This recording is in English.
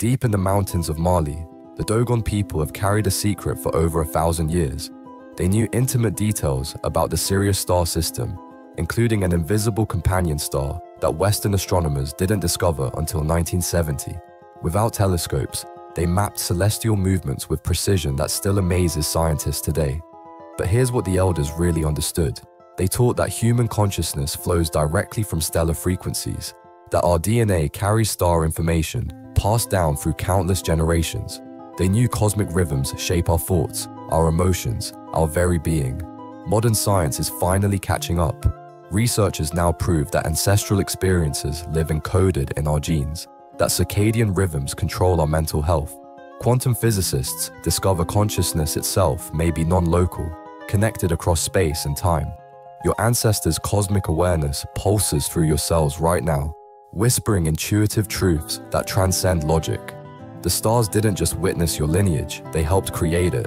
Deep in the mountains of Mali, the Dogon people have carried a secret for over a thousand years. They knew intimate details about the Sirius star system, including an invisible companion star that Western astronomers didn't discover until 1970. Without telescopes, they mapped celestial movements with precision that still amazes scientists today. But here's what the elders really understood. They taught that human consciousness flows directly from stellar frequencies, that our DNA carries star information passed down through countless generations. They knew cosmic rhythms shape our thoughts, our emotions, our very being. Modern science is finally catching up. Researchers now prove that ancestral experiences live encoded in our genes, that circadian rhythms control our mental health. Quantum physicists discover consciousness itself may be non-local, connected across space and time. Your ancestors' cosmic awareness pulses through your cells right now, whispering intuitive truths that transcend logic. The stars didn't just witness your lineage, they helped create it.